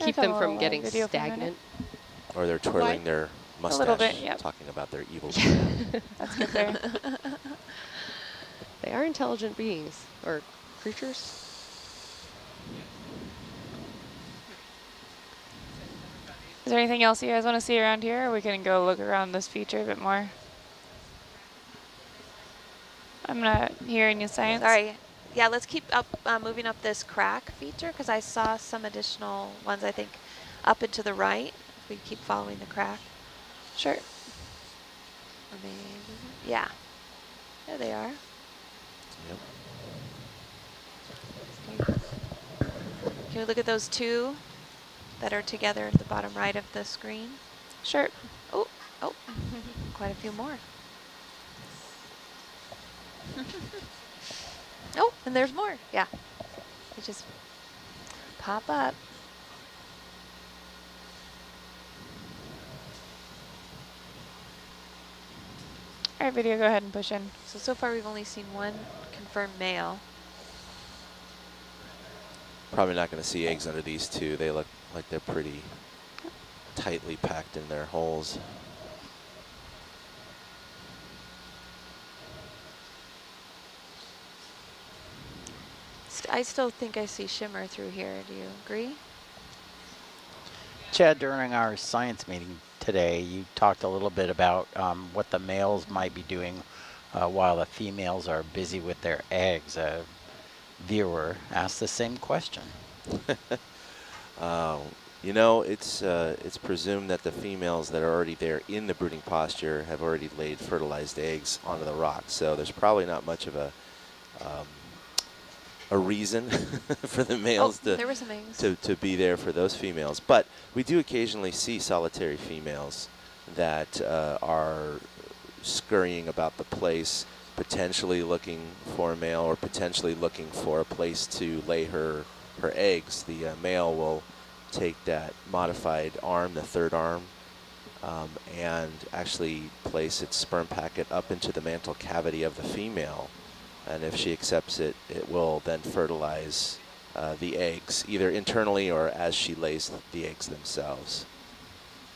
Keep them from getting stagnant. Or they're twirling Why? their mustache, little bit, yep. talking about their evil plan. That's good there. They are intelligent beings or creatures. Is there anything else you guys want to see around here? Or we can go look around this feature a bit more. I'm not hearing you science. Sorry. Yeah, let's keep up uh, moving up this crack feature because I saw some additional ones, I think, up and to the right. If we keep following the crack. Sure. Or maybe, yeah. There they are. Yep. Can we look at those two that are together at the bottom right of the screen? Sure. Oh, oh, quite a few more. oh, and there's more. Yeah. They just pop up. All right, video, go ahead and push in. So, so far we've only seen one confirmed male. Probably not going to see eggs under these two. They look like they're pretty tightly packed in their holes. I still think I see shimmer through here. Do you agree? Chad, during our science meeting today, you talked a little bit about um, what the males might be doing uh, while the females are busy with their eggs. A viewer asked the same question. Uh, you know, it's uh, it's presumed that the females that are already there in the brooding posture have already laid fertilized eggs onto the rock. So there's probably not much of a um, a reason for the males oh, to to, to be there for those females. But we do occasionally see solitary females that uh, are scurrying about the place, potentially looking for a male or potentially looking for a place to lay her, her eggs. The uh, male will take that modified arm, the third arm, um, and actually place its sperm packet up into the mantle cavity of the female. And if she accepts it, it will then fertilize uh, the eggs, either internally or as she lays the eggs themselves.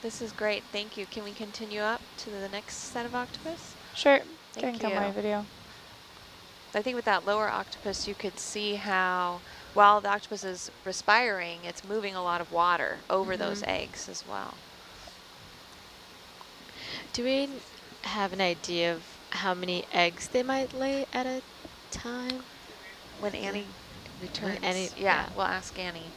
This is great. Thank you. Can we continue up to the next set of octopus? Sure. Go Thank ahead and come my video. I think with that lower octopus, you could see how while the octopus is respiring, it's moving a lot of water over those Mhm. eggs as well. Do we have an idea of how many eggs they might lay at a time? When Annie returns, Annie- yeah, yeah. we'll ask Annie.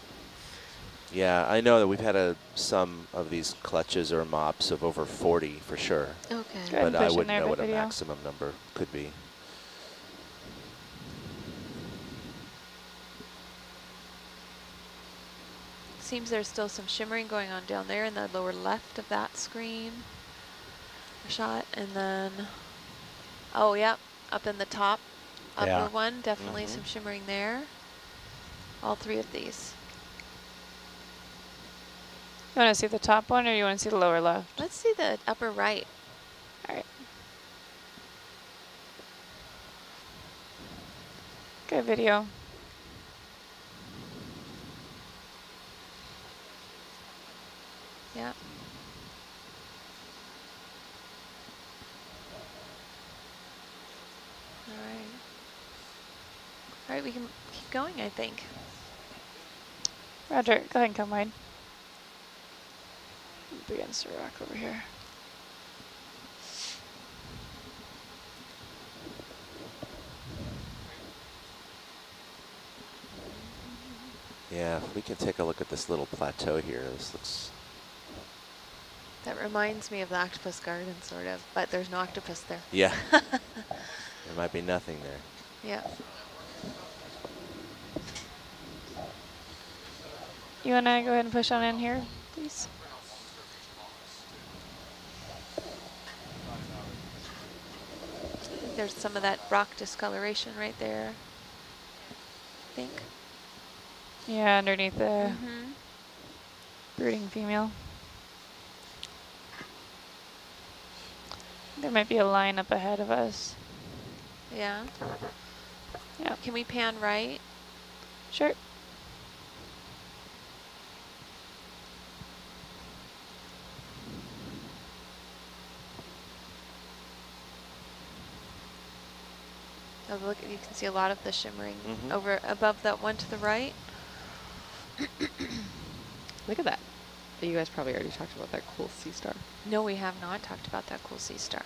Yeah, I know that we've had a, some of these clutches or mops of over 40 for sure, Okay. But I wouldn't know for what a maximum number could be. Seems there's still some shimmering going on down there in the lower left of that screen A shot. And then, oh, yep, up in the top upper Yeah. one, definitely Mhm. some shimmering there. All three of these. You want to see the top one or you want to see the lower left? Let's see the upper right. All right. Good video. Yep. All right. All right, we can keep going, I think. Roger, go ahead and come wide. Up against the rock over here. Yeah, if we can take a look at this little plateau here. This looks, That reminds me of the octopus garden, sort of, but there's no octopus there. yeah, there might be nothing there. Yeah. You want to go ahead and push on in here, please? There's some of that rock discoloration right there. I think. Yeah, underneath the Mhm. brooding female. There might be a line up ahead of us. Yeah. Yeah. Can we pan right? Sure. Look, you can see a lot of the shimmering Mhm. over above that one to the right. Look at that. You guys probably already talked about that cool sea star. No, we have not talked about that cool sea star.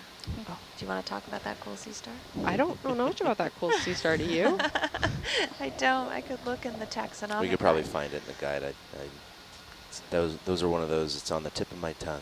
Oh. Do you want to talk about that cool sea star? I don't know much about that cool sea star. Do you? I don't. I could look in the taxonomic. we could probably find it in the guide. I, I, those those are one of those. It's on the tip of my tongue.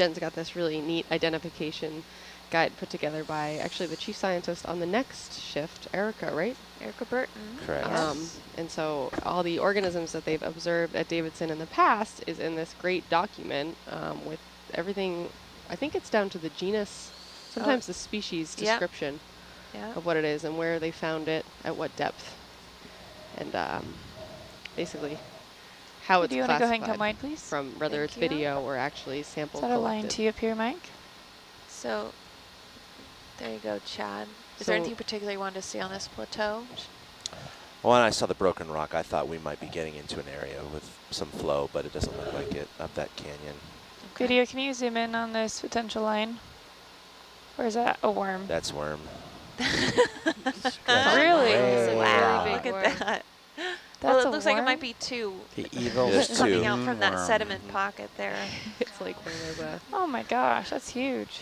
Jen's got this really neat identification guide put together by actually the chief scientist on the next shift, Erica, right? Erica Burton. Correct. Yes. Um, and so all the organisms that they've observed at Davidson in the past is in this great document um, with everything. I think it's down to the genus, sometimes the species Yep. description of what it is and where they found it, at what depth, and um, basically how it's Do you want to go ahead and come wide, please? from whether Thank it's you. video or actually sample Is that a line to you up here, Mike? So there you go, Chad. Is there anything particular you wanted to see on this plateau? Well, when I saw the broken rock, I thought we might be getting into an area with some flow, but it doesn't look like it up that canyon. Okay. Video, can you zoom in on this potential line? Or is that a worm? That's worm. Really? Way Wow, look at that. That's well, it a looks like it might be two The evil There's coming two. out from that worm. sediment pocket there. it's like one of the Oh my gosh, that's huge.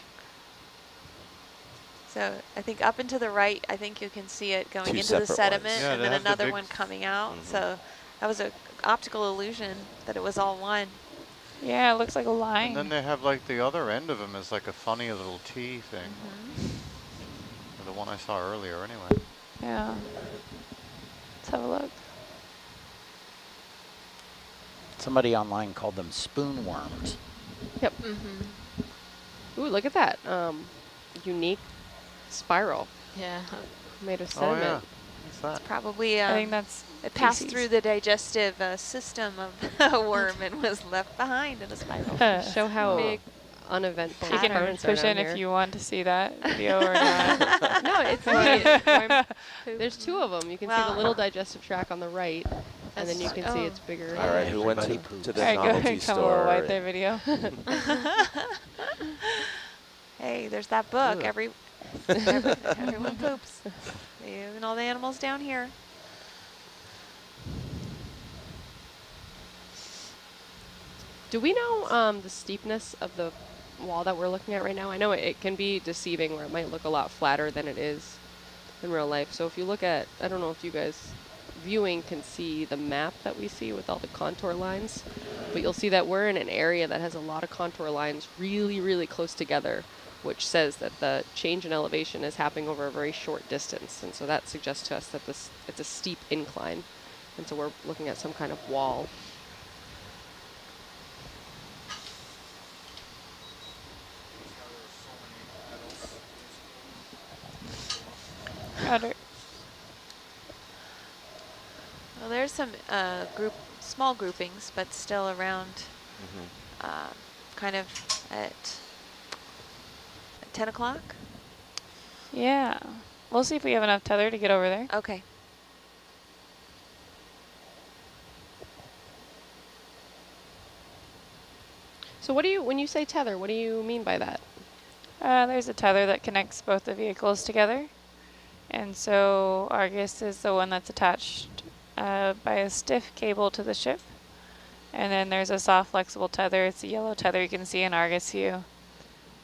So I think up and to the right, I think you can see it going Two into the sediment. Yeah, and then have the another one coming out. Mhm. So that was an optical illusion that it was all one. Yeah, it looks like a line. And then they have like the other end of them is like a funny little T thing. Mm-hmm. The one I saw earlier anyway. Yeah. Let's have a look. Somebody online called them spoon worms. Yep. Mm-hmm. Ooh, look at that. Um, unique spiral Yeah. made of sediment. Oh yeah. sediment. What's that? Probably I think um, that's it passed feces. through the digestive uh, system of a worm and was left behind in a spiral. Show how Big uneventful You can experiments are push down in here. if you want to see that video or not. no, it's neat. There's two of them. You can see the little digestive tract on the right, and then you That's- can see oh. it's bigger. All right, who went to, to the All right, go novelty ahead, come a little store? wide there, video. hey, there's that book. Ugh. Every, every everyone poops. Even all the animals down here. Do we know um, the steepness of the wall that we're looking at right now? I know it, it can be deceiving where it might look a lot flatter than it is in real life. So if you look at, I don't know if you guys viewing can see the map that we see with all the contour lines, but you'll see that we're in an area that has a lot of contour lines really, really close together, which says that the change in elevation is happening over a very short distance. And so that suggests to us that this it's a steep incline. And so we're looking at some kind of wall. Roger. Well, there's some uh, group, small groupings, but still around, Mhm. um, kind of at, at 10 o'clock. Yeah. We'll see if we have enough tether to get over there. Okay. So what do you, when you say tether, what do you mean by that? Uh, there's a tether that connects both the vehicles together. And so Argus is the one that's attached uh, by a stiff cable to the ship. And then there's a soft flexible tether. It's a yellow tether you can see in Argus view.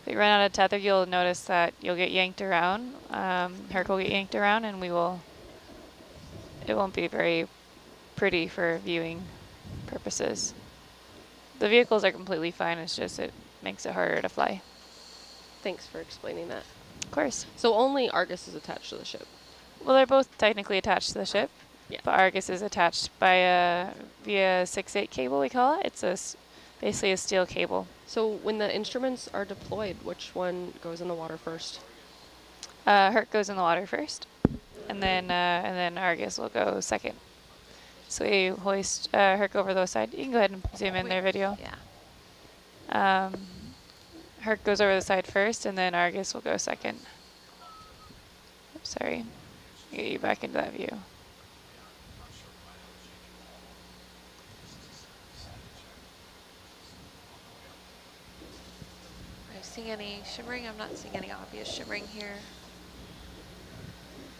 If you run out of tether, you'll notice that you'll get yanked around. Um, Herc will get yanked around and we will, it won't be very pretty for viewing purposes. The vehicles are completely fine, it's just it makes it harder to fly. Thanks for explaining that. Of course. So only Argus is attached to the ship. Well, they're both technically attached to the ship. Yeah. But Argus is attached by a via 6-8 cable, we call it. It's a basically a steel cable. So when the instruments are deployed, which one goes in the water first? Uh, Herc goes in the water first, and then uh, and then Argus will go second. So we hoist uh, Herc over the side. You can go ahead and zoom in Wait. there, video. Yeah. Um, Herc goes over the side first, and then Argus will go second. Oops, sorry. Get you back into that view. Seeing any shimmering? I'm not seeing any obvious shimmering here.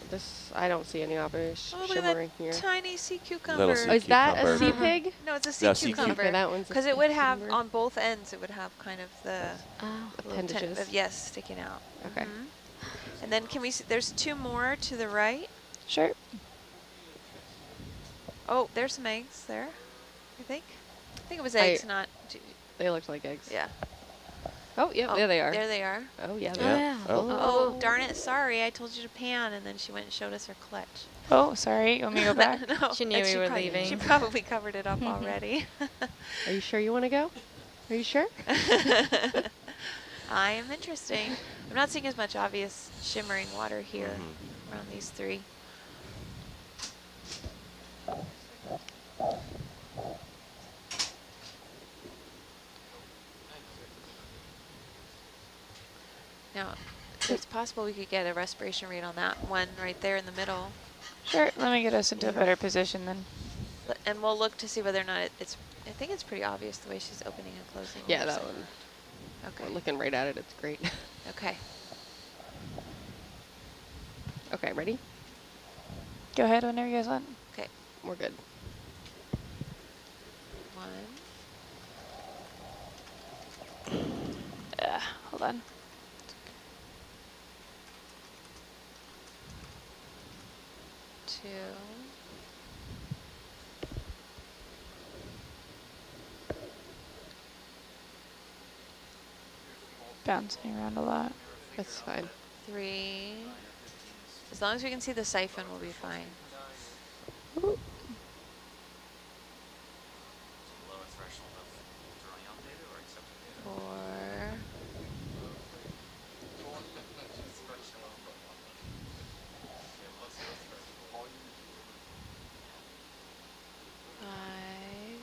This I don't see any obvious Oh, look at shimmering that here. tiny sea cucumber. Sea Oh, is that a sea Uh-huh. pig? No, it's a sea No, sea cucumber. Okay, that one's Because it sea would have, cucumber. on both ends, it would have kind of the Oh. Appendages. of- yes, sticking out. Okay. Mhm. And then can we see, there's two more to the right. Sure. Oh, there's some eggs there, I think. I think it was I- eggs, not, j- They looked like eggs. yeah. Oh, yeah, Oh, there they are. There they are. oh, yeah. Oh, yeah. Oh. Oh, darn it, sorry, I told you to pan, and then she went and showed us her clutch. Oh, sorry. You want me to go back? no, She knew and we were leaving. She probably covered it up already. Are you sure you want to go? Are you sure? I am interesting. I'm not seeing as much obvious shimmering water here Mhm. around these three. Now, it's possible we could get a respiration rate on that one right there in the middle. Sure. Let me get us into a better position then. And we'll look to see whether or not it, it's, I think it's pretty obvious the way she's opening and closing. Yeah, that side. one. Okay, We're looking right at it. It's great. okay. okay, ready? Go ahead whenever you guys want. Okay, We're good. one, Uh, hold on. two, Bouncing around a lot. That's fine. three. As long as we can see the siphon, we'll be fine. Four. Five.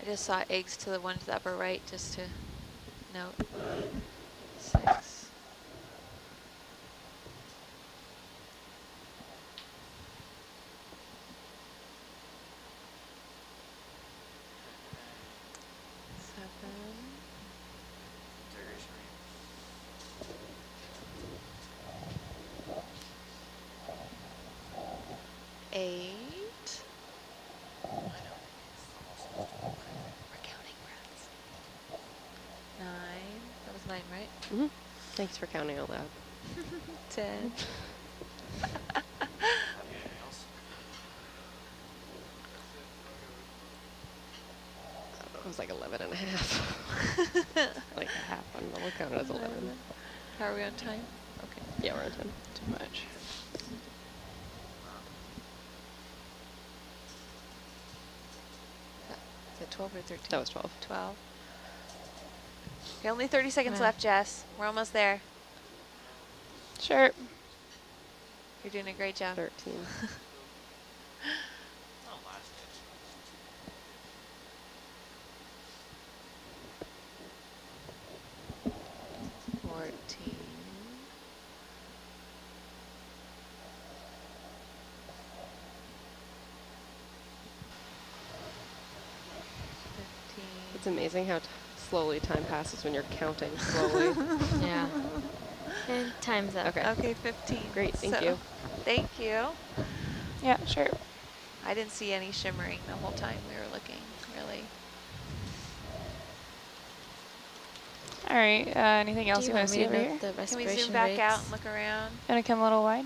I just saw eggs to the one to the upper right, just to note. Seven. Eight. We're counting breaths. Nine. That was nine, right? hmm Thanks for counting out loud. Ten. It was like 11 and a half. like a half. I don't know. We'll count it as 11. How are we on time? Okay. Yeah, we're on 10. Too much. Is it 12 or 13? That was 12. 12. Okay, only 30 seconds Wow. left, Jess. We're almost there. Sure. You're doing a great job. 13. Fourteen. Fifteen. It's amazing how t- slowly time passes when you're counting slowly. Yeah. And time's up. Okay. Okay, 15. Great, thank So, you. Thank you. Yeah, sure. I didn't see any shimmering the whole time we were looking, really. All right. Uh, anything else Do you want to see me over to here? the Can we zoom back rates? out and look around? Gonna come a little wide.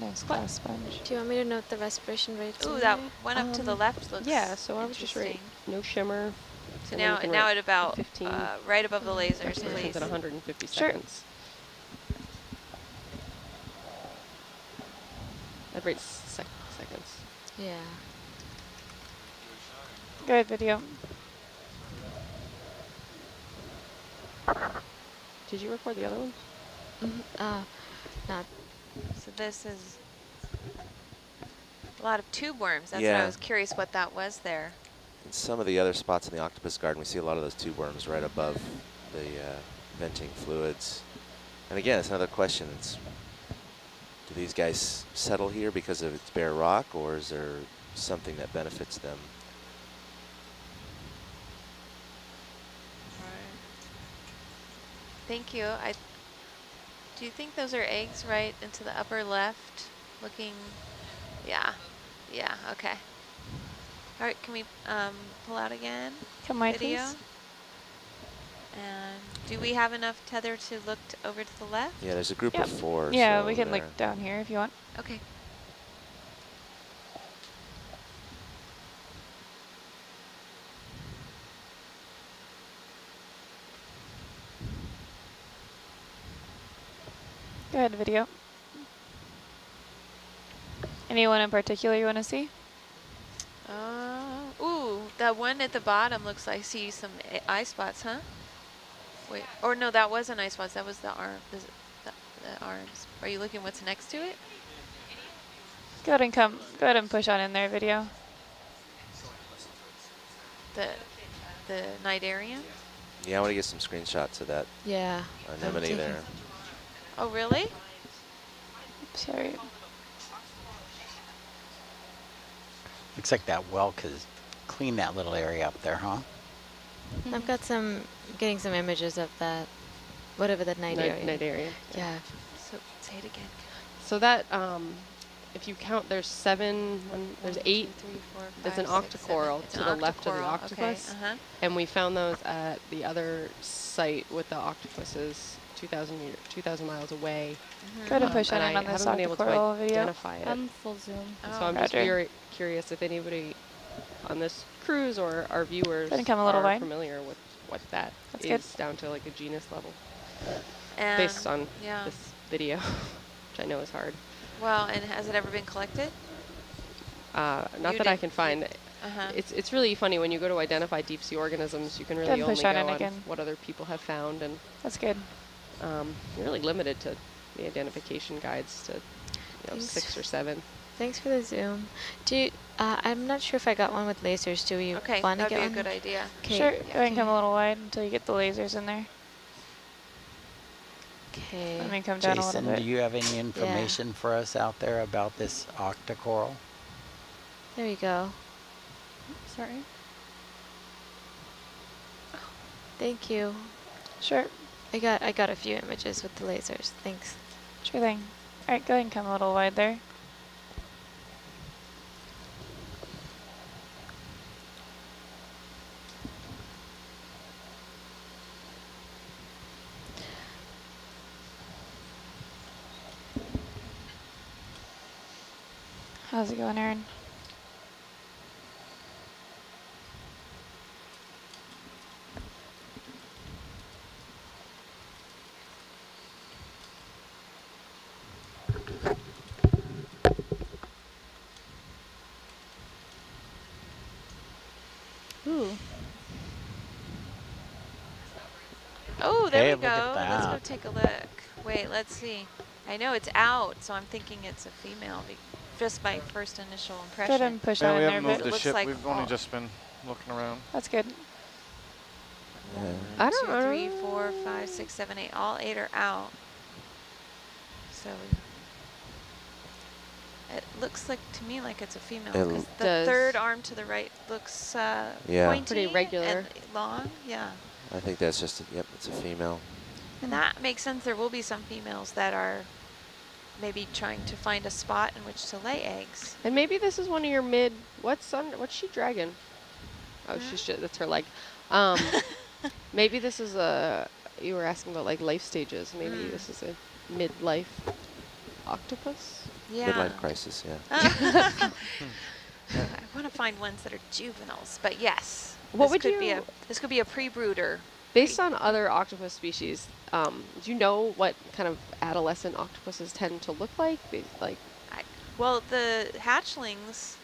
Nice glass sponge. Do you want me to note the respiration rates? Ooh, that there? one up to the Um, left looks yeah, so I was just right. No shimmer. So and now, we now at about 15 uh, right above the lasers, please. at 150 Sure. seconds. I'd rate sec- seconds. Yeah. Good video. Did you record the other one? Mhm. Uh, not. So this is a lot of tube worms. That's what I was curious what that was there. In some of the other spots in the octopus garden, we see a lot of those tube worms right above the uh, venting fluids. And again, it's another question. It's, do these guys settle here because of its bare rock, or is there something that benefits them? Thank you. I do you think those are eggs right into the upper left looking? Yeah. Yeah, okay. All right. Can we um, pull out again? Come wide, video. please. And do we have enough tether to look t over to the left? Yeah, there's a group Yep. of four. Yeah, so we can there. look down here if you want. Okay. Go ahead, video. Anyone in particular you want to see? That one at the bottom looks like I see some eye spots, huh? Wait, or no, that wasn't eye spots. That was the arm, the, the, the arms. Are you looking what's next to it? Go ahead and come. Go ahead and push on in there, video. The, the cnidarian? Yeah, I want to get some screenshots of that Yeah. I'm anemone there. Oh, really? Sorry. Looks like that whelk has cleaned that little area up there, huh? I've got some, getting some images of that, whatever that night Ni- area. Cnidarian. Yeah. So say it again. So that, um, if you count, there's seven, one, there's One, eight, two, three, four, there's five, an six, octocoral seven. To an the left of the octopus. Okay. Uh-huh. and we found those at the other site with the octopuses 2,000 meter, 2,000 miles away. Go ahead and Um, push on in I on this haven't been able to octocoral video. identify it. I'm full zoom. Oh, so I'm just Roger. very curious if anybody on this cruise or our viewers Go and come a little are wide. familiar with what that That's is good. down to like a genus level And based on yeah. this video, which I know is hard. Well, and has it ever been collected? Uh, not You that I can find. Uh-huh. It's it's really funny when you go to identify deep sea organisms. You can really only push go on on again. what other people have found, and That's good. um, you're really limited to the identification guides to you know, six or seven. Thanks for the zoom. Do you, uh, I'm not sure if I got one with lasers. Do we okay, want to get one? Okay, that'd be a one? good idea. Okay. Sure. Go ahead and come a little wide until you get the lasers in there. Okay. Let me come down a Jason, little do you have any information for us out there about this octocoral? There you go. Sorry. Thank you. Sure. I got I got a few images with the lasers. Thanks. Sure thing. All right, go ahead and come a little wide there. How's it going, Aaron? Ooh. Oh, there Hey, we go. Let's go take a look. Wait, let's see. I know it's out, so I'm thinking it's a female, be- just my first initial Go ahead impression. and push Yeah, on we haven't a moved the ship. like We've only just been looking around. That's good. Yeah. I don't Two, know. four, five, six, seven, eight. All eight are out. So it looks like to me like it's a female It because the does. third arm to the right looks uh, Yeah. pointy Pretty regular. and long. Yeah, I think that's just, a, yep, it's a female. and that makes sense. There will be some females that are maybe trying to find a spot in which to lay eggs. And maybe this is one of your mid. What's on? What's she dragging? Oh, Huh? she's just, that's her leg. Um, maybe this is a. You were asking about like life stages. Maybe Mm. this is a midlife octopus. Yeah. Midlife crisis, yeah. I want to find ones that are juveniles, but yes. What this would could be a you- this could be a pre-brooder. Based on other octopus species, um, do you know what kind of adolescent octopuses tend to look like? Like, I, well, the hatchlings,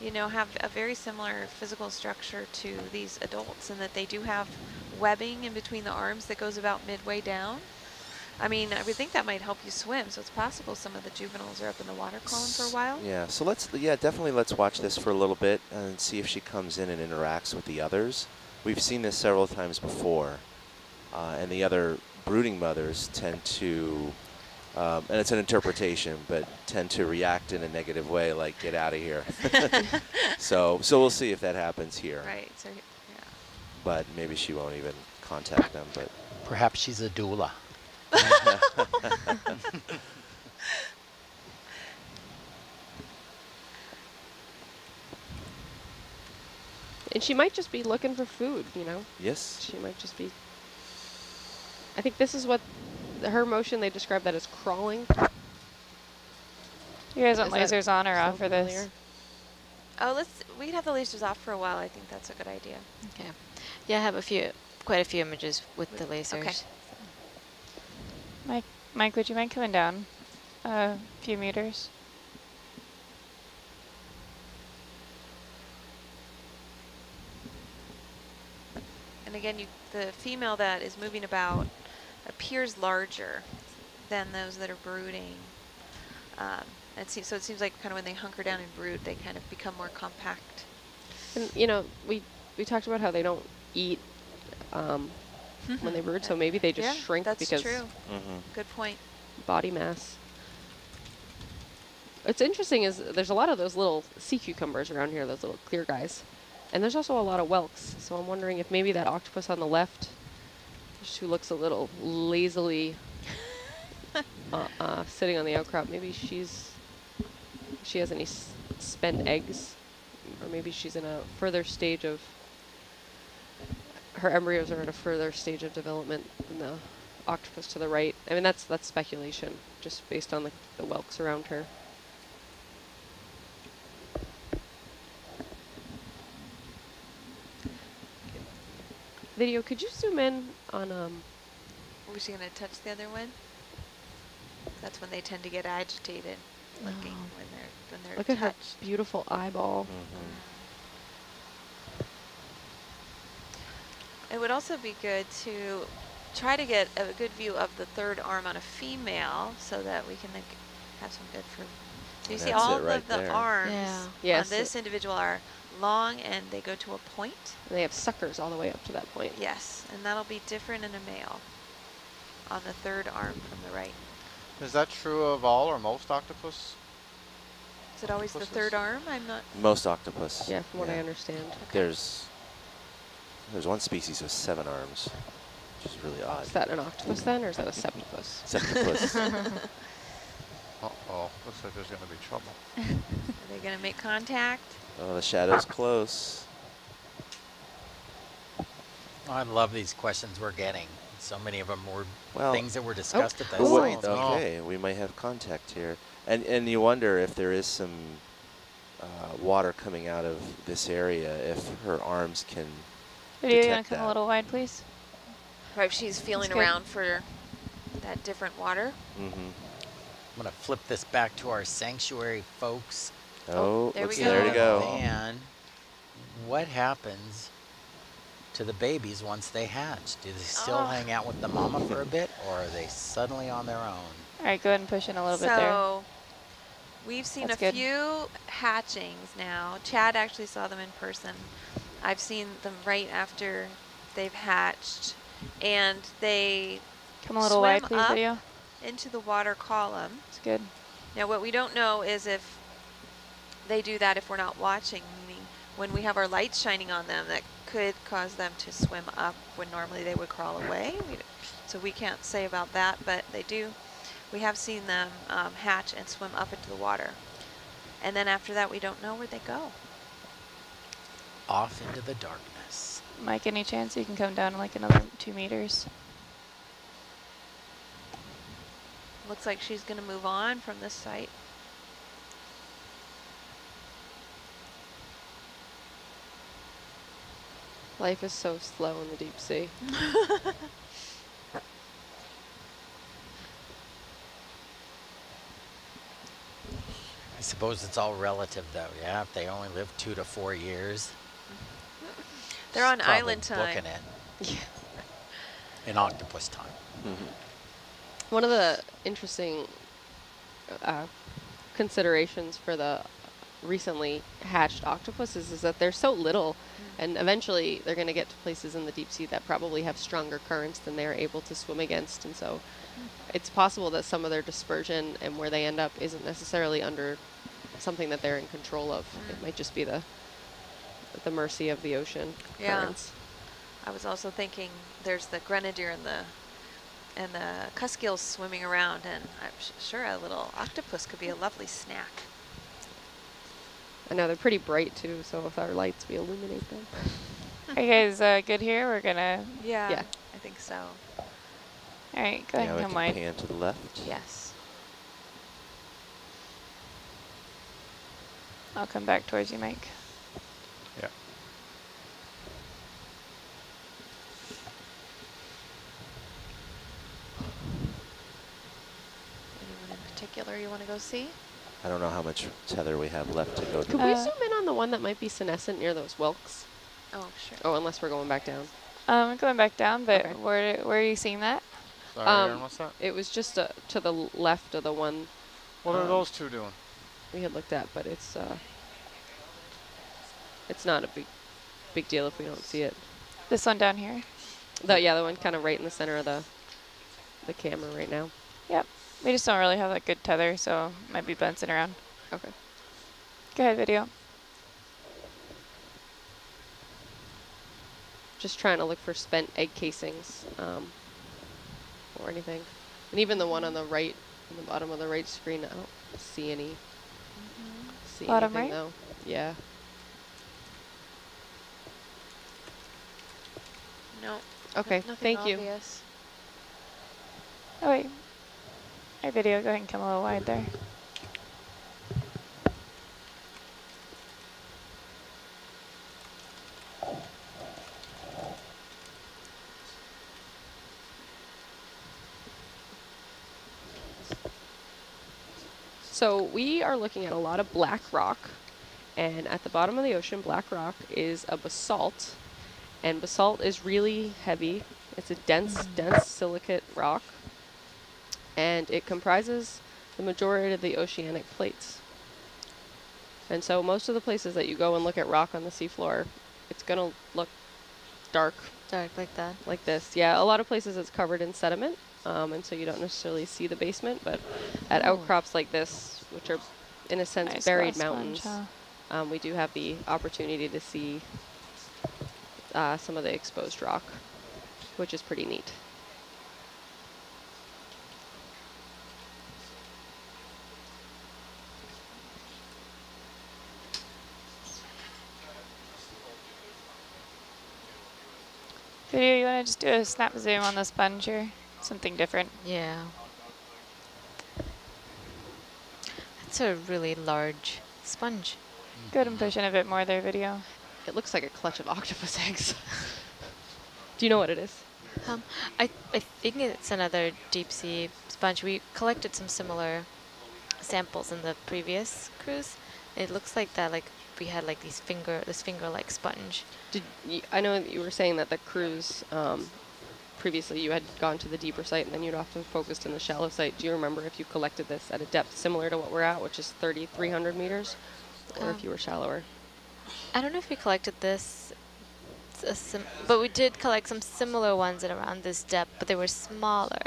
you know, have a very similar physical structure to these adults in that they do have webbing in between the arms that goes about midway down. I mean, I would think that might help you swim, so it's possible some of the juveniles are up in the water column for a while. Yeah, so let's, yeah, definitely let's watch this for a little bit and see if she comes in and interacts with the others. We've seen this several times before, uh, and the other brooding mothers tend to, um, and it's an interpretation, but tend to react in a negative way, like get out of here. so, so we'll see if that happens here. Right. So, yeah. But maybe she won't even contact them. But Perhaps she's a doula. And she might just be looking for food, you know? yes, She might just be. I think this is what her motion, they describe that as crawling. You guys want Is lasers on or off for this? familiar? Oh, let's, we can have the lasers off for a while. I think that's a good idea. Okay. Yeah, I have a few, quite a few images with the lasers. okay. Mike, Mike, would you mind coming down a few meters? And again, you, the female that is moving about appears larger than those that are brooding. Um, it seems, so it seems like kind of when they hunker down and brood, they kind of become more compact. And, you know, we, we talked about how they don't eat um, when they brood, so maybe they just yeah, shrink that's because true. hmm Good point. body mass. What's interesting is there's a lot of those little sea cucumbers around here, those little clear guys. And there's also a lot of whelks, so I'm wondering if maybe that octopus on the left, who looks a little lazily uh, uh, sitting on the outcrop, maybe she's she has any s- spent eggs, or maybe she's in a further stage of her embryos are at a further stage of development than the octopus to the right. I mean, that's that's speculation, just based on the, the whelks around her. Video, could you zoom in on um? Was she going to touch the other one? That's when they tend to get agitated, looking Oh. when they're when they're Look at her beautiful eyeball. hmm It would also be good to try to get a good view of the third arm on a female so that we can like, have some good for. So you see That's all it right of the there. arms Yeah. Yes, on this individual are long and they go to a point. And they have suckers all the way up to that point. Yes, and that'll be different in a male on the third arm from the right. Is that true of all or most octopus? Is it always the third arm? I'm not. Most octopus. Yeah, from what I understand. There's there's one species with seven arms, which is really odd. Is that an octopus then, or is that a septopus? Septopus. Uh-oh, looks like there's gonna be trouble. Are they going to make contact? Oh, the shadow's close. I love these questions we're getting. So many of them were Well, things that were discussed at the But what- science meeting. okay, we might have contact here, and and you wonder if there is some uh, water coming out of this area, if her arms can. Video, you want to come that. a little wide, please? Right, if she's feeling good. around for that different water. Mm-hmm. I'm going to flip this back to our sanctuary folks. Oh, oh there we go. there to go. And what happens to the babies once they hatch? Do they still Oh. hang out with the mama for a bit, or are they suddenly on their own? All right, go ahead and push in a little so bit there. So we've seen That's a good. few hatchings now. Chad actually saw them in person. I've seen them right after they've hatched, and they Come a little wide, please, up. video. into the water column. It's good. Now, what we don't know is if they do that if we're not watching, meaning when we have our lights shining on them, that could cause them to swim up when normally they would crawl away. We so we can't say about that, but they do. We have seen them um, hatch and swim up into the water. And then after that, we don't know where they go. Off into the darkness. Mike, any chance you can come down like another two meters? Looks like she's going to move on from this site. Life is so slow in the deep sea. I suppose it's all relative, though. Yeah, if they only live two to four years. They're on island time. Booking it. In octopus time. Mm-hmm. One of the interesting uh, considerations for the recently hatched octopuses is that they're so little, mm. and eventually they're going to get to places in the deep sea that probably have stronger currents than they're able to swim against, and so mm. it's possible that some of their dispersion and where they end up isn't necessarily under something that they're in control of. It mm. might just be the the mercy of the ocean Yeah. currents. I was also thinking there's the grenadier and the and the cusk eels swimming around, and I'm sh sure a little octopus could be a lovely snack. I know they're pretty bright too, so with our lights, we illuminate them. Are you guys uh, good here? We're gonna. Yeah, Yeah. I think so. All right, go ahead now and we come can wide. pan to the left. Yes. I'll come back towards you, Mike. Yeah. Anyone in particular you want to go see? I don't know how much tether we have left to go to. Could we Uh, zoom in on the one that might be senescent near those whelks? Oh, sure. Oh, unless we're going back down. Um, I'm going back down, but Okay. where where are you seeing that? Sorry, Um, Aaron, what's that? It was just uh, to the left of the one What are um, those two doing? we had looked at, but it's uh, it's not a big big deal if we don't see it. This one down here. The yeah, the one kind of right in the center of the the camera right now. Yep. We just don't really have that good tether, so might be bouncing around. Okay. Go ahead, video. Just trying to look for spent egg casings um, or anything. And even the one on the right, on the bottom of the right screen, I don't see any. See Bottom anything right? though. Yeah. No. Okay. nothing Thank you. Oh wait. Our video. Go ahead and come a little wide there. So we are looking at a lot of black rock, and at the bottom of the ocean, black rock is a basalt, and basalt is really heavy. It's a dense, dense silicate rock, and it comprises the majority of the oceanic plates. And so most of the places that you go and look at rock on the seafloor, it's going to look dark Dark like that. like this. Yeah, a lot of places it's covered in sediment, um, and so you don't necessarily see the basement. But at Oh. outcrops like this, which are in a sense Nice buried mountains, huh? um, we do have the opportunity to see uh, some of the exposed rock, which is pretty neat. Video. You want to just do a snap zoom on the sponge here? Something different. Yeah. That's a really large sponge. Go ahead and push in a bit more there, video. It looks like a clutch of octopus eggs. do you know what it is? Um, I, I think it's another deep sea sponge. We collected some similar samples in the previous cruise. It looks like that, like we had like these finger, this finger-like sponge. Did you, I know that you were saying that the cruise um, previously you had gone to the deeper site and then you'd often focused in the shallow site. Do you remember if you collected this at a depth similar to what we're at, which is 3,300 meters, or Um, if you were shallower? I don't know if we collected this, s- a sim- but we did collect some similar ones at around this depth, but they were smaller.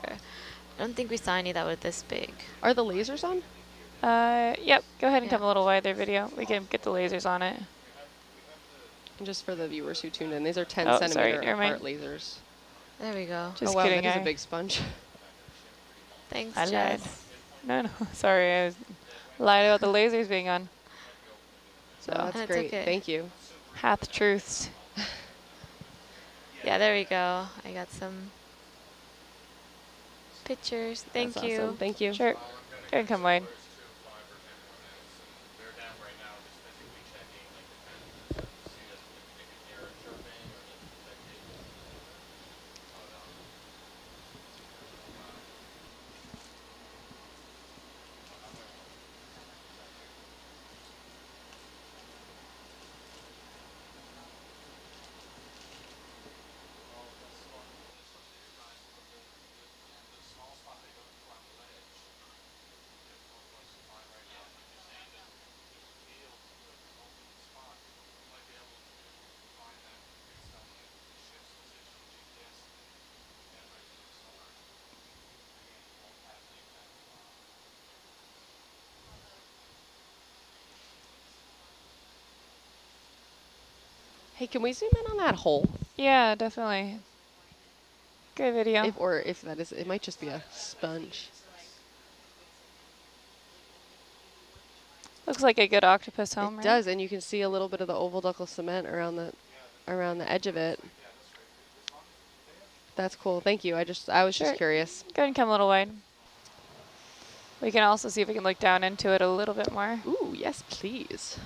I don't think we saw any that were this big. Are the lasers on? Uh, yep. Go ahead and Yeah. come a little wider video. We can get the lasers on it. And just for the viewers who tuned in, these are 10 Oh, centimeter never mind. apart lasers. There we go. Just oh wow, kidding. that is I, a big sponge. Thanks, I lied. Jess. No, no. Sorry, I was lied about the lasers being on. So So that's That's great. okay. Thank you. half truths. Yeah, there we go. I got some pictures. Thank That's you. awesome. Thank you. Sure. Go ahead and come wide. Hey, can we zoom in on that hole? Yeah, definitely. Good video. If, or if that is, it might just be a sponge. Looks like a good octopus home, it right? does, and you can see a little bit of the oval ductal cement around the around the edge of it. That's cool. Thank you. I just I was Sure. just curious. Go ahead and come a little wide. We can also see if we can look down into it a little bit more. Ooh, yes, please.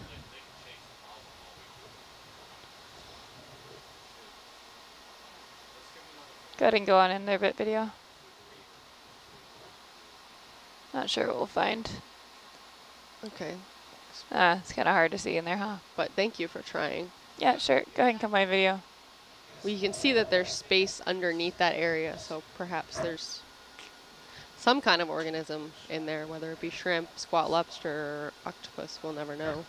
Go ahead and go on in there, bit video. Not sure what we'll find. Okay, Ah, it's kind of hard to see in there, huh? but thank you for trying. Yeah, sure. Go ahead and come by video. Well, you can see that there's space underneath that area, so perhaps there's some kind of organism in there, whether it be shrimp, squat lobster, or octopus, we'll never know.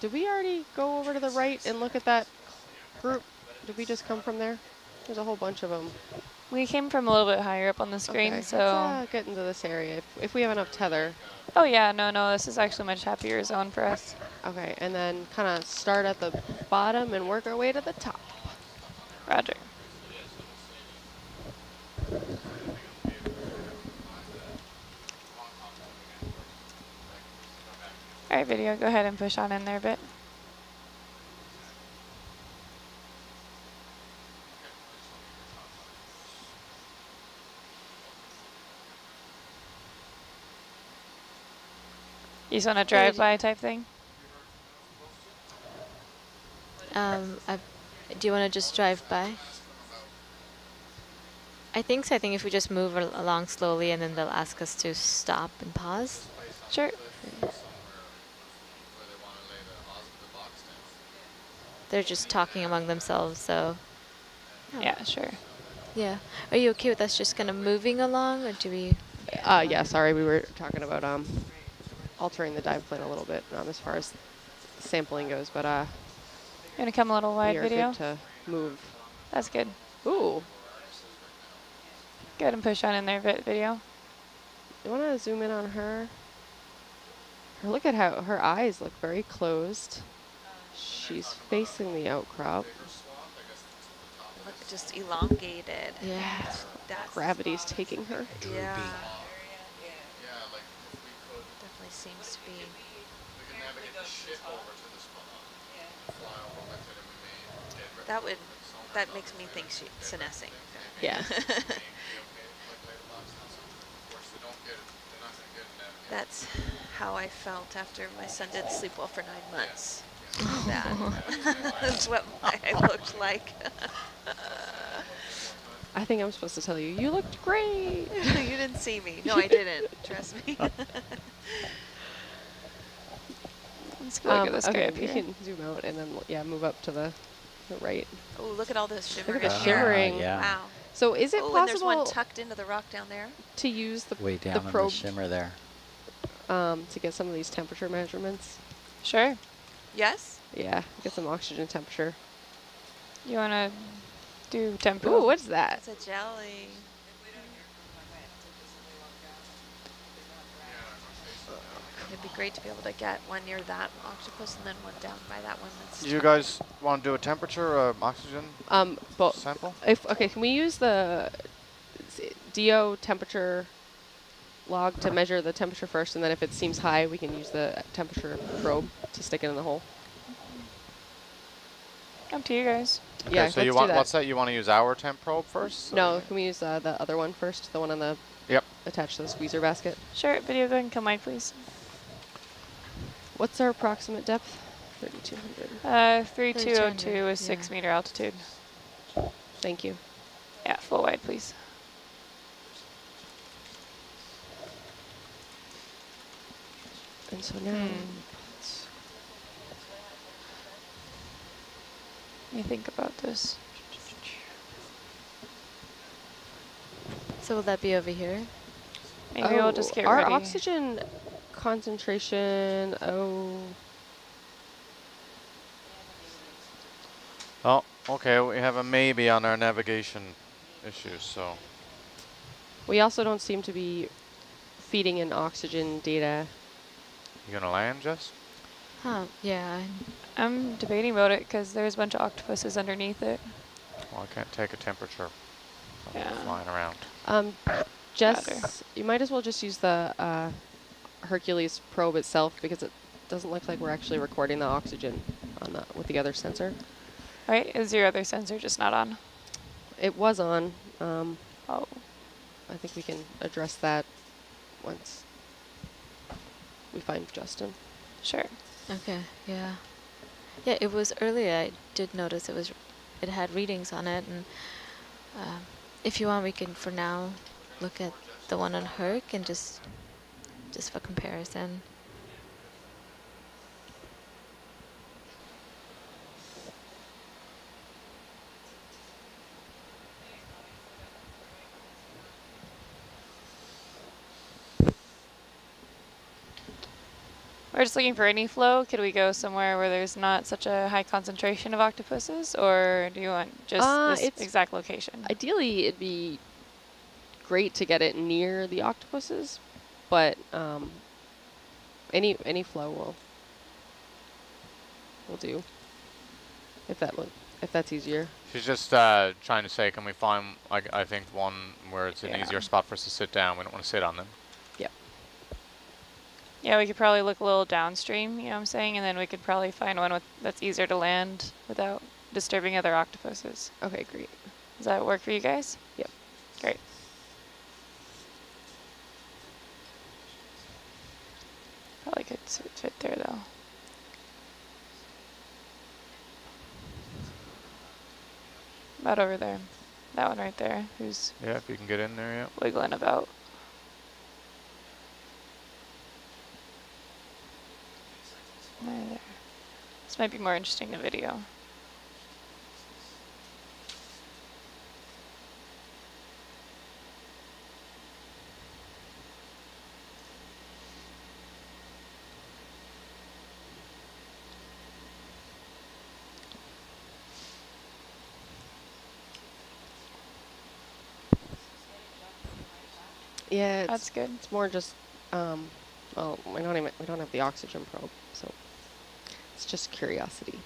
Did we already go over to the right and look at that group? Did we just come from there? There's a whole bunch of them. We came from a little bit higher up on the screen, okay, so... let's uh, get into this area if, if we have enough tether. Oh yeah, no, no, this is actually much happier zone for us. Okay, and then kind of start at the bottom and work our way to the top. Roger. All right, video, go ahead and push on in there a bit. You just want a drive-by type thing? Um, I, do you want to just drive by? I think so. I think if we just move al- along slowly and then they'll ask us to stop and pause. Sure. They're just talking among themselves, so Yeah, sure. yeah. Are you okay with us just kind of moving along, or do we? Uh, yeah, sorry, we were talking about um, altering the dive plan a little bit um, as far as sampling goes, but uh, You want to come a little wide, we are video? good to move. That's good. Ooh, Go ahead and push on in there, bit video. you want to zoom in on her? Her, look at how her eyes look very closed. She's facing the outcrop. Look, just elongated. Yeah. That's Gravity's taking her. Yeah. Definitely seems to be. That would, that makes me think she's senescing. Yeah. That's how I felt after my son did sleep well for nine months. That. That's what I looked like. I think I'm supposed to tell you, you looked great. you didn't see me. No, I didn't. Trust me. Let's go look Um, at this guy okay, up we here. can zoom out and then, yeah, move up to the, the right. oh, look at all this shimmering. the Ah, here. shimmering. yeah. Wow. So is it oh, and there's one possible tucked into the rock down there. to use the, Way down the probe shimmer there. um, to get some of these temperature measurements? Sure. Yes? Yeah, get some oxygen temperature. You want to do tempo? Ooh, what's that? It's a jelly. It'd be great to be able to get one near that octopus and then one down by that one that's Do you guys want to do a temperature, uh, oxygen Um, but sample? if okay, can we use the DO temperature log to measure the temperature first, and then if it seems high, we can use the temperature probe to stick it in the hole. Up to you guys. Okay, yeah, so let's you do want that. what's that? You want to use our temp probe first? So No, can we use uh, the other one first? The one on the Yep. attached to the squeezer basket. Sure, video, go ahead and come wide, please. What's our approximate depth? 3,200. Uh, 3202 3200, is 6 meter altitude. Thank you. Yeah, full wide, please. And so now, Hmm. let's- me think about this. So will that be over here? Maybe we'll just Oh, get our ready. oxygen concentration. Oh, Oh, okay. We have a maybe on our navigation issues. So We also don't seem to be feeding in oxygen data. You gonna land, Jess? Huh, yeah. I'm debating about it because there's a bunch of octopuses underneath it. Well, I can't take a temperature. I'm Yeah. flying around. Um, Jess, you might as well just use the uh, Hercules probe itself because it doesn't look like we're actually recording the oxygen on the with the other sensor. Right? Is your other sensor just not on? It was on. Um, Oh. I think we can address that once we find Justin. Sure. Okay, yeah. Yeah, it was earlier. I did notice it was, it had readings on it, and uh, if you want, we can for now look at the one on Herc and just, just for comparison. We're just looking for any flow. Could we go somewhere where there's not such a high concentration of octopuses, or do you want just Uh, this it's- exact location? Ideally, it'd be great to get it near the octopuses, but um, any any flow will will do. If that look if that's easier. She's just uh, trying to say, can we find, like, I think one where it's an Yeah. easier spot for us to sit down. We don't want to sit on them. Yeah, we could probably look a little downstream, you know what I'm saying, and then we could probably find one with, that's easier to land without disturbing other octopuses. Okay, great. Does that work for you guys? Yep. Great. Probably could s- fit there though. About over there. That one right there, who's Yeah, if you can get in there, yeah. wiggling about. There. This might be more interesting in video. Yeah, That's good. it's more just um, well, we don't even we don't have the oxygen probe, it's just curiosity.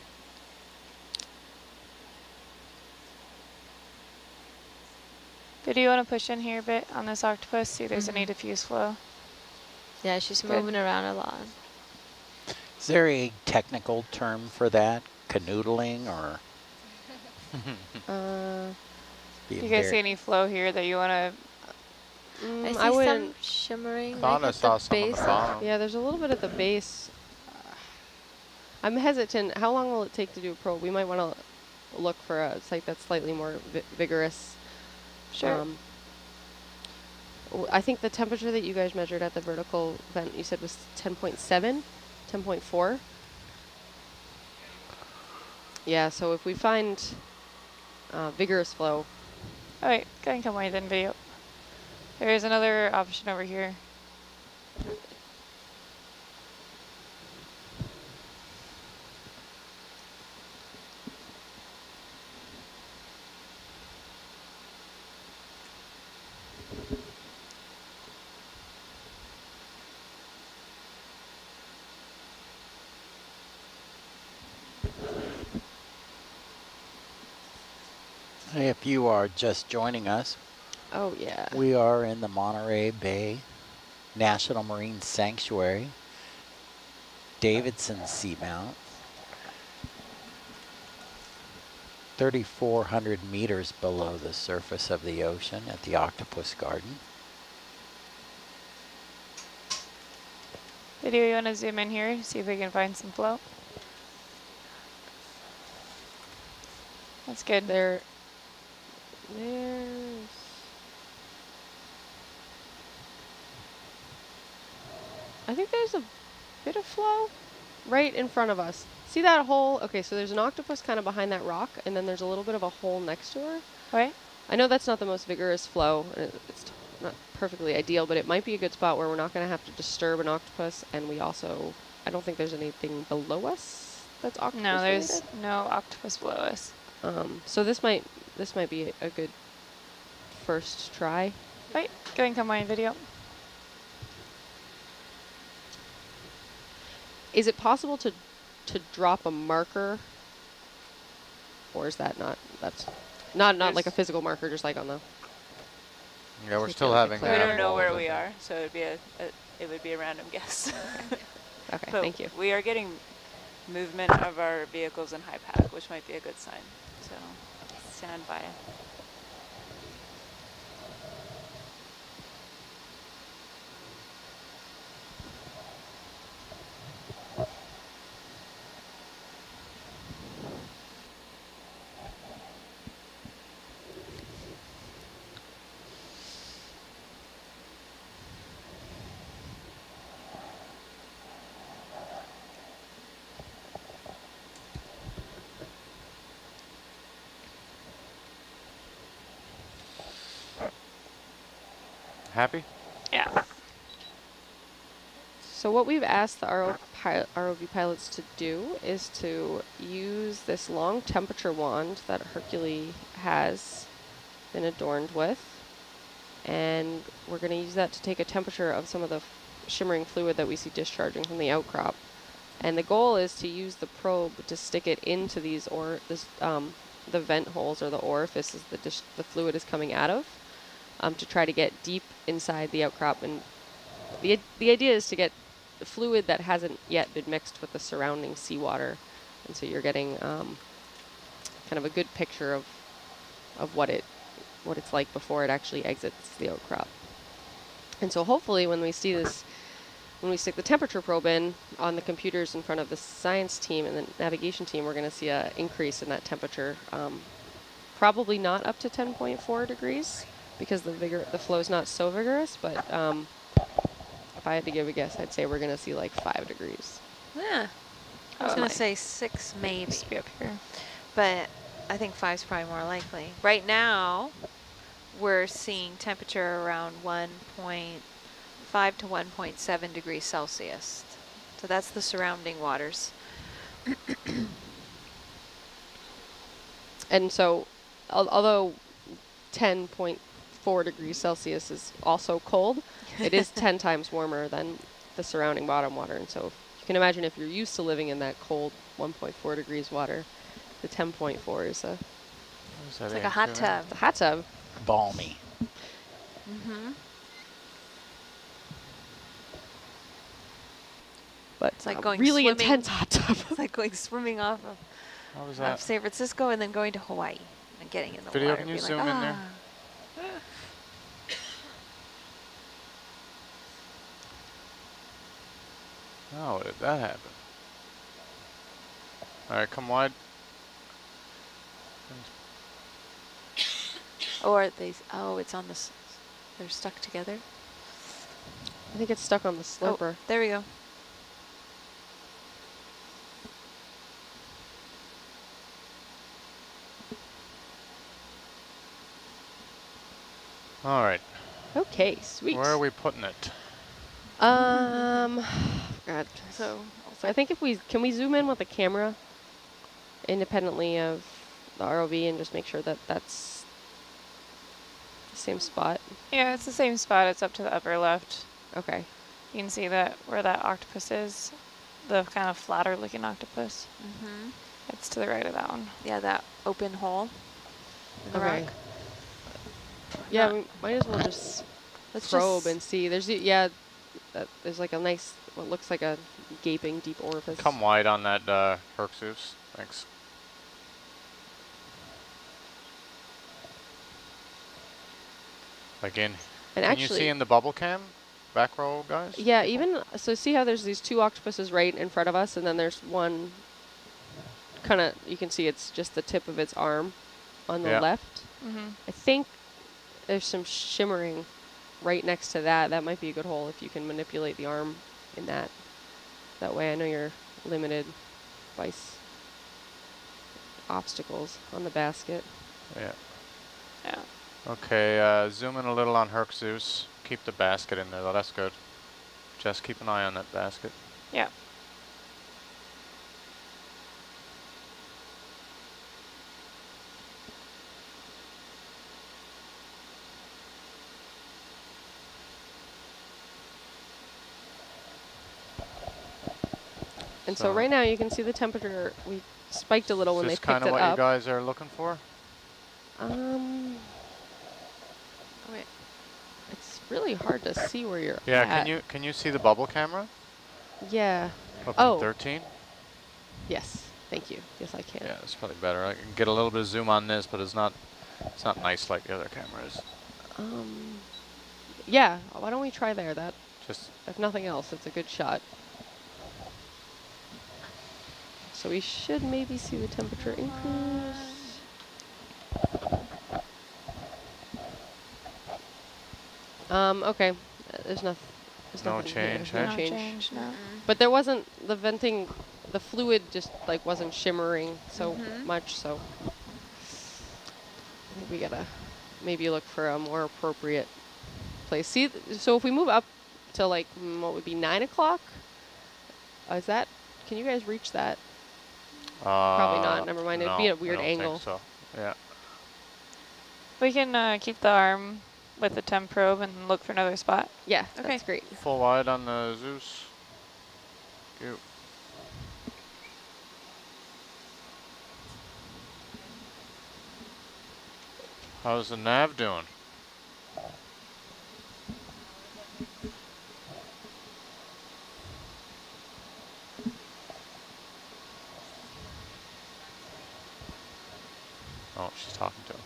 Did you want to push in here a bit on this octopus? See, there's any Mhm. diffuse flow. Yeah, she's Good. moving around a lot. Is there a technical term for that? Canoodling or? Uh, Do you guys see any flow here that you want to? mm, I see I some shimmering Thought like I saw the some on the base. of- bottom. Yeah, there's a little bit at the base. I'm hesitant. How long will it take to do a probe? We might want to look for a site that's slightly more vi vigorous. Sure. Um, I think the temperature that you guys measured at the vertical vent, you said was 10.7, 10.4. Yeah, so if we find uh, vigorous flow, All right, wait, go ahead and come away then video. There is another option over here. If you are just joining us, oh yeah. we are in the Monterey Bay National Marine Sanctuary, Davidson Seamount. 3,400 meters below the surface of the ocean at the Octopus Garden. Video, you want to zoom in here, see if we can find some flow? That's good. There, there's. I think there's a bit of flow right in front of us. See that hole? Okay, so there's an octopus kind of behind that rock, and then there's a little bit of a hole next to her. Right? I know that's not the most vigorous flow. and It's t- not perfectly ideal, but it might be a good spot where we're not going to have to disturb an octopus, and we also, I don't think there's anything below us that's octopus No, there's related. no octopus below us. Um, so this might this might be a, a good first try. Right, go and come on video. Is it possible to to drop a marker, or is that not? That's not not like a physical marker, just like on the. Yeah, we're still it like having. cloud. We don't know where we are, so it'd be a, a it would be a random guess. Okay, but thank you. we are getting movement of our vehicles in HiPAP, which might be a good sign. So stand by. Happy? Yeah. So what we've asked the RO pi ROV pilots to do is to use this long temperature wand that Hercules has been adorned with. And we're going to use that to take a temperature of some of the shimmering fluid that we see discharging from the outcrop. And the goal is to use the probe to stick it into these or this um, the vent holes or the orifices dis- the fluid is coming out of, um, to try to get deep inside the outcrop. And the the idea is to get fluid that hasn't yet been mixed with the surrounding seawater, and so you're getting um, kind of a good picture of of what it what it's like before it actually exits the outcrop. And so hopefully when we see this, when we stick the temperature probe in on the computers in front of the science team and the navigation team, we're going to see a increase in that temperature. Um, probably not up to 10.4 degrees because the vigor the flow is not so vigorous, but um, if I had to give a guess, I'd say we're going to see like five degrees. Yeah. I was Oh, going to say six maybe, Used be up here. but I think 5 is probably more likely. Right now, we're seeing temperature around 1.5 to 1.7 degrees Celsius. So that's the surrounding waters. And so, al- although 10.4 degrees Celsius is also cold, it is 10 times warmer than the surrounding bottom water. And so, you can imagine if you're used to living in that cold 1.4 degrees water, the 10.4 is a, It's like a hot tub. a hot tub. Balmy. Mm-hmm. But It's like a going really swimming. intense hot tub. It's like going swimming off of, How was off that? San Francisco and then going to Hawaii and getting in the Video, water. can you zoom like, in there? Oh, did that happen? All right, come wide. Or they, oh, it's on this, they're stuck together. I think it's stuck on the slipper. Oh, there we go. All right, Okay, sweet. where are we putting it? Um, God. So, So I think if we can we zoom in with the camera independently of the ROV and just make sure that that's the same spot. Yeah, it's the same spot. It's up to the upper left. Okay. You can see that where that octopus is, the kind of flatter looking octopus. mm-hmm. It's to the right of that one. yeah, that open hole in the Okay. rock. Yeah, Not- we might as well just Let's probe just- and see. There's yeah, that, there's like a nice what looks like a gaping deep orifice. Come wide on that uh, Hercules. Thanks. Again, And can actually, you see in the bubble cam, back row guys? yeah, even so, see how there's these two octopuses right in front of us, and then there's one. Kind of, you can see it's just the tip of its arm on the Yeah. left. Mm-hmm. I think there's some shimmering right next to that. That might be a good hole if you can manipulate the arm in that. That way I know you're limited by s- obstacles on the basket. Yeah. Yeah. Okay, uh, zoom in a little on Hercules. Keep the basket in there though, that's good. Just keep an eye on that basket. Yeah. And so, So- right now you can see the temperature. We spiked a little when they picked it this picked kind of what you guys are looking for? Um, wait, it's really hard to see where you're Yeah, at. can you can you see the bubble camera? Yeah. Up Oh. 13? Yes. Thank you. Yes, I can. Yeah, it's probably better. I can get a little bit of zoom on this, but it's not it's not nice like the other cameras. Um. Yeah. Why don't we try there? That, Just if nothing else, it's a good shot. So we should maybe see the temperature increase. Um. Okay. Uh, There's nothing. There's No nothing here. change, No eh? No change. change, no. But there wasn't the venting, the fluid just like wasn't shimmering so Mhm. much. So we gotta maybe look for a more appropriate place. See, th- so if we move up to like mm, what would be nine o'clock, is that? Can you guys reach that? Probably not, never mind, it'd be a weird angle. So yeah, We can uh, keep the arm with the temp probe and look for another spot. Yeah, Okay. that's great. full wide on the Zeus. You. How's the nav doing? Oh, she's talking to him.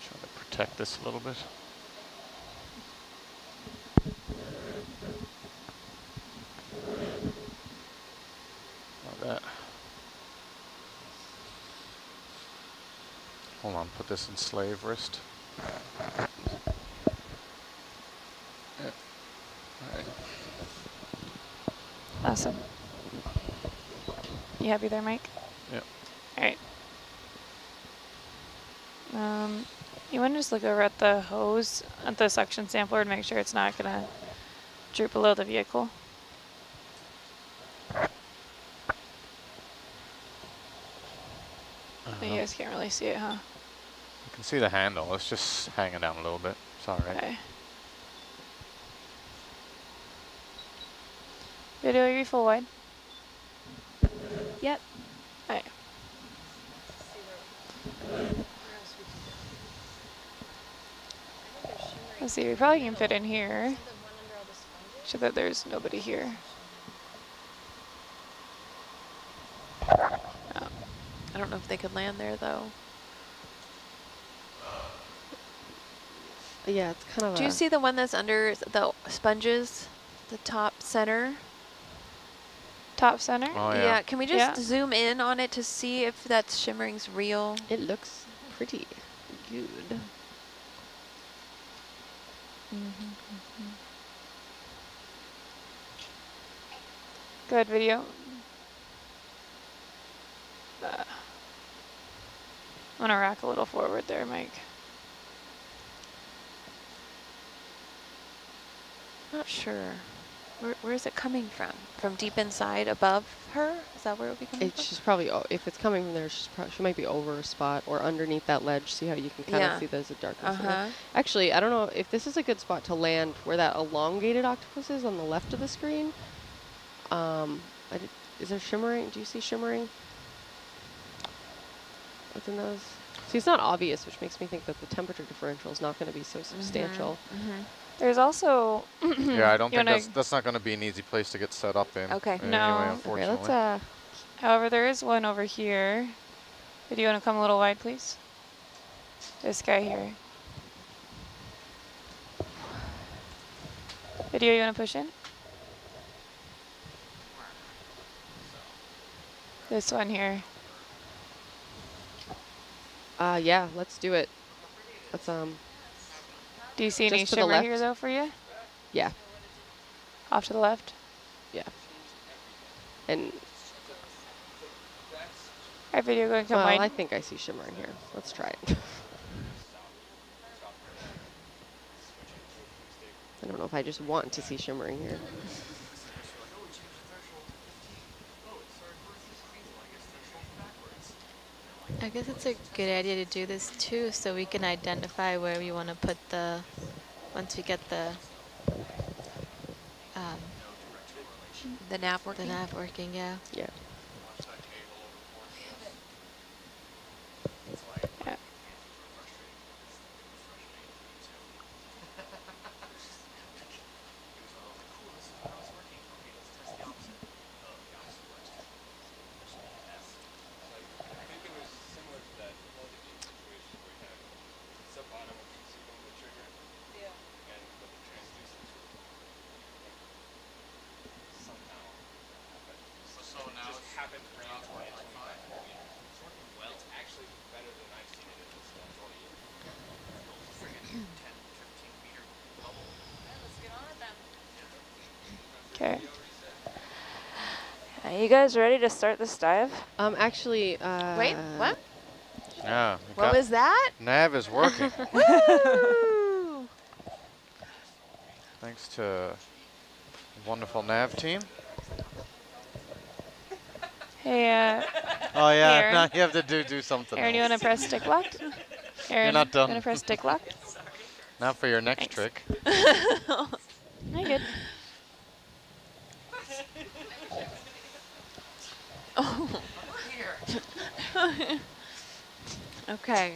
Trying to protect this a little bit. That. Hold on, put this in slave wrist. Awesome. You happy there, Mike? Yep. All right. Um, you want to just look over at the hose at the suction sampler to make sure it's not gonna droop below the vehicle. But you Uh-huh. guys can't really see it, huh? You can see the handle, it's just hanging down a little bit. It's alright. Okay. Video, are you full wide? Yep. Alright. Let's see, we probably can fit in here. So that there's nobody here. Oh, I don't know if they could land there though. Yeah, it's kind of. Do a you see the one that's under the sponges, the top center? Top center? Oh yeah. Can we just Yeah. zoom in on it to see if that shimmering's real? It looks pretty good. Good video. Uh, I'm gonna rack a little forward there, Mike. Not sure. Where, where is it coming from? From deep inside above her? Is that where it would be coming It's from? she's probably if it's coming from there, she's prob- she might be over a spot or underneath that ledge. See how you can kind Yeah. of see there's a darkness. Uh-huh. Actually, I don't know if this is a good spot to land where that elongated octopus is on the left of the screen. Um, did, is there shimmering? Do you see shimmering within those? See, it's not obvious, which makes me think that the temperature differential is not going to be so substantial. Mm-hmm. There's also Yeah, I don't You think that's that's not going to be an easy place to get set up in. Okay. Anyway, No. Okay, Okay, unfortunately. let's uh, However, there is one over here. But do you want to come a little wide, please? This guy here. Video, you want to push in? This one here. uh, yeah, let's do it. Let's um, Do you see any to shimmer here, though, for you? yeah, Off to the left? yeah. And right, video, go and come well. I think I see shimmering here. Let's try it. I don't know if I just want to see shimmering here. I guess it's a good idea to do this too, so we can identify where we want to put the, once we get the, um, The nav the working. nav working. Yeah. Yeah. You guys ready to start this dive? Um, actually, uh, Wait, what? Yeah. What was that? Nav is working. Thanks to wonderful nav team. Hey, uh, Oh yeah, Aaron? now you have to do do something. Aaron, you else. want to press stick lock? Aaron, not done. You want to press stick lock? not for your next Thanks. trick. I good. Okay.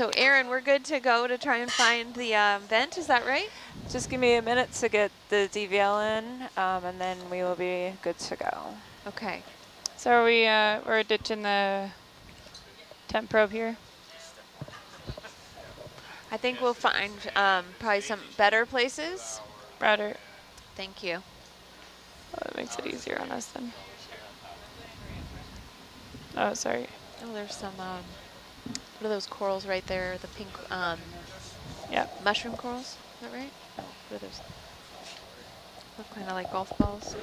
So Aaron, we're good to go to try and find the um, vent, is that right? Just give me a minute to get the DVL in, um, and then we will be good to go. Okay. So are we, uh, we're ditching the temp probe here? I think we'll find um, probably some better places. Router. Thank you. Oh, that makes it easier on us then. Oh, sorry. Oh, there's some, um, what are those corals right there? The pink um, Yeah. mushroom corals, is that right? What are those? Look kind of like golf balls.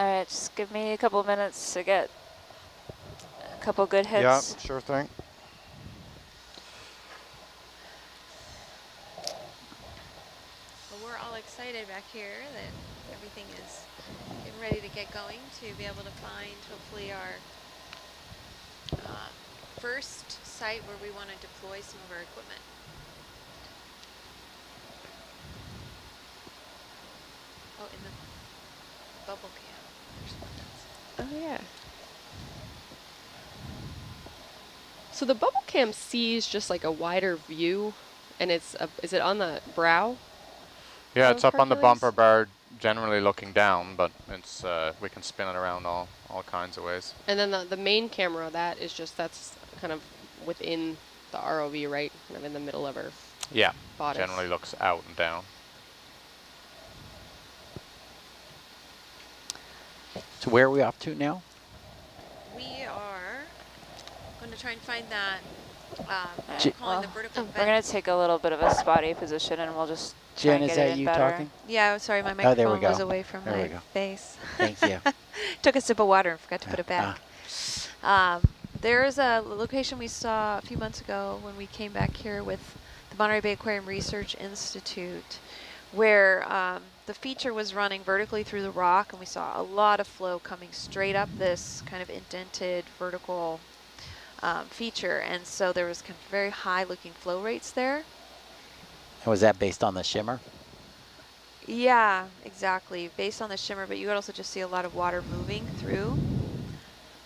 All right, just give me a couple minutes to get a couple good hits. Yeah, sure thing. Well, we're all excited back here that everything is getting ready to get going to be able to find hopefully our um, first site where we want to deploy some of our equipment. Oh, in the bubble cam. There's one that's- Oh yeah. So the bubble cam sees just like a wider view, and it's a, is it on the brow? Yeah, it's up on the bumper bar, generally looking down, but it's uh, we can spin it around all all kinds of ways. And then the the main camera that is just that's kind of within the ROV, right? Kind of in the middle of her Yeah, bodice. generally looks out and down. So where are we off to now? We are going to try and find that, um, we're Well, We're going to take a little bit of a spotty position and we'll just try Jen, and is get it that in you better. talking? Yeah, sorry, my Oh, microphone was away from There my face. Thank you. Took a sip of water and forgot to put it back. Um, there's a location we saw a few months ago when we came back here with the Monterey Bay Aquarium Research Institute, where um, the feature was running vertically through the rock, and we saw a lot of flow coming straight up this kind of indented vertical um, feature, and so there was kind of very high looking flow rates there. Was that based on the shimmer? Yeah, exactly. Based on the shimmer, but you would also just see a lot of water moving through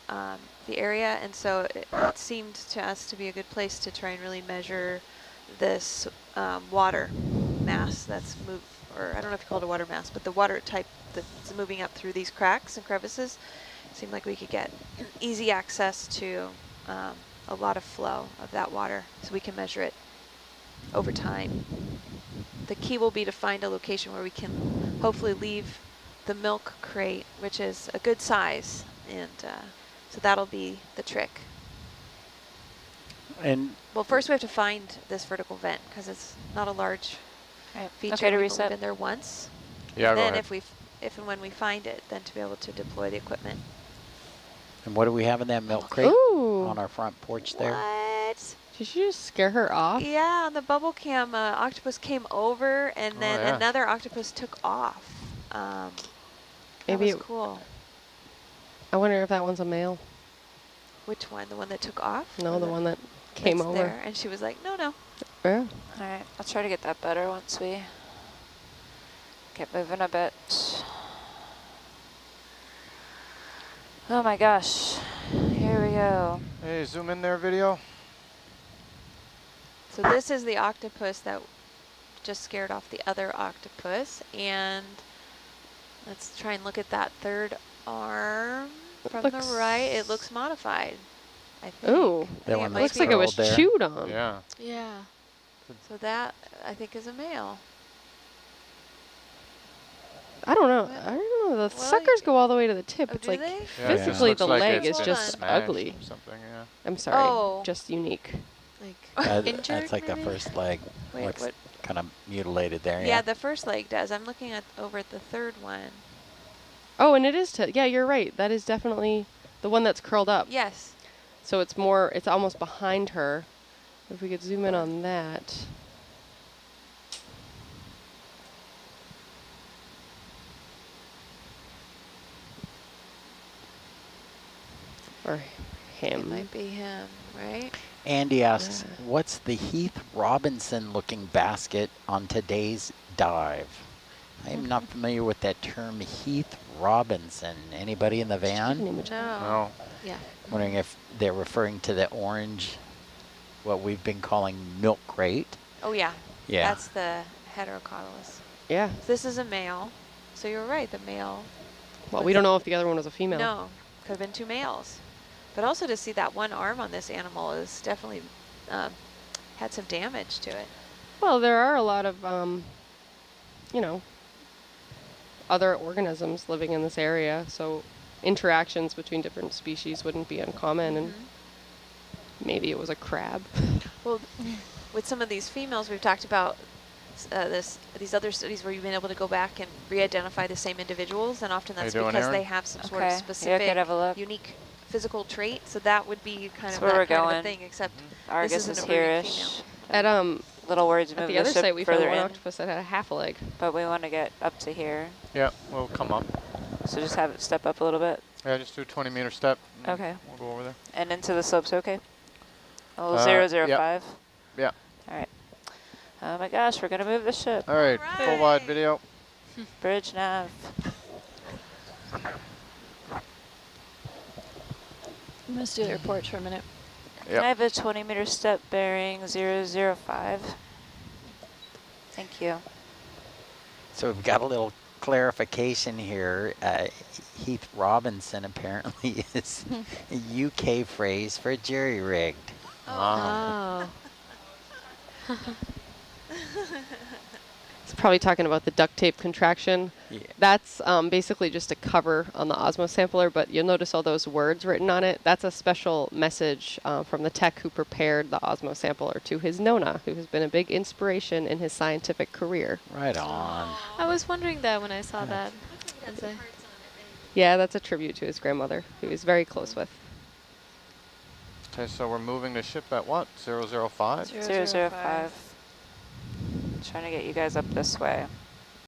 um, the area, and so it, it seemed to us to be a good place to try and really measure this um, water mass that's moved, or I don't know if you call it a water mass, but the water type that's moving up through these cracks and crevices. Seemed like we could get easy access to um, a lot of flow of that water, so we can measure it over time the key will be to find a location where we can hopefully leave the milk crate, which is a good size. And uh, so that'll be the trick. And Well, first we have to find this vertical vent because it's not a large Right. feature. Okay to We've reset. been there once. Yeah, and go then ahead. if we, if and when we find it, then to be able to deploy the equipment. And what do we have in that milk crate Ooh. on our front porch there? What? Did you just scare her off? Yeah, on the bubble cam, uh, octopus came over and Oh, then yeah. another octopus took off. Um, Maybe that was cool. I wonder if that one's a male. Which one? The one that took off? No, Or the one that came over. There? And she was like, no, no. Yeah. All right, I'll try to get that better once we get moving a bit. Oh my gosh, here we go. Hey, zoom in there, video. So this is the octopus that just scared off the other octopus. And let's try and look at that third arm from Looks- the right. It looks modified, I think. Ooh. I That think one Looks like it was there. chewed on. Yeah. Yeah. So that, I think, is a male. I don't know. I don't know. The Well, suckers go all the way to the tip. Oh, it's like they? Yeah, physically just looks the like leg is just ugly. something, yeah. I'm sorry. Oh. Just unique. Like injured, that's like maybe? the first leg. Wait, looks what? kind of mutilated there. Yeah. Yeah. the first leg does. I'm looking at over at the third one. Oh, and it is. T- yeah, you're right. That is definitely the one that's curled up. Yes. So it's more. It's almost behind her. If we could zoom in on that. Or It might be him, right? Andy asks, Yeah. what's the Heath Robinson looking basket on today's dive? I am not mm-hmm. familiar with that term, Heath Robinson. Anybody in the Just take an van? image. No. No. Yeah. Wondering if they're referring to the orange, what we've been calling milk crate. Oh, yeah. Yeah. That's the hectocotylus. Yeah. This is a male. So you're right, the male. Well, we don't know if the other one was a female. No, could have been two males. But also to see that one arm on this animal is definitely um, had some damage to it. Well, there are a lot of, um, you know, other organisms living in this area, so interactions between different species wouldn't be uncommon, and Mm-hmm. maybe it was a crab. Well, with some of these females, we've talked about uh, this these other studies where you've been able to go back and re-identify the same individuals, and often that's because Aaron? they have some sort of Okay, yeah, specific, could have a look. unique physical trait. So that would be kind That's of where that we're of a going. thing, except Argus isn't is a breeding here-ish. At um Little Words to at move the other ship site, we found further one in, octopus that had a half a leg. but we want to get up to here. Yeah, we'll come up. So just have it step up a little bit. Yeah, just do a 20 meter step. Okay. We'll go over there. And into the slopes, okay? Oh, Uh, zero, zero, yep. five. Yeah. All right. Oh my gosh, we're gonna move the ship. All right, full wide video. Bridge nav. Let's do the reports for a minute. Can I have a 20 meter step bearing zero, zero, five? Thank you. So we've got a little clarification here. Uh, Heath Robinson apparently is a UK phrase for jerry rigged. Ah. Oh. It's probably talking about the duct tape contraction. Yeah. That's um, basically just a cover on the Osmo sampler, but you'll notice all those words written on it. That's a special message uh, from the tech who prepared the Osmo sampler to his Nona, who has been a big inspiration in his scientific career. Right on. I was wondering that when I saw that. As I- Yeah, that's a tribute to his grandmother, who he's very close with. Okay, so we're moving the ship at what? 005? Zero, zero, five. Trying to get you guys up this way.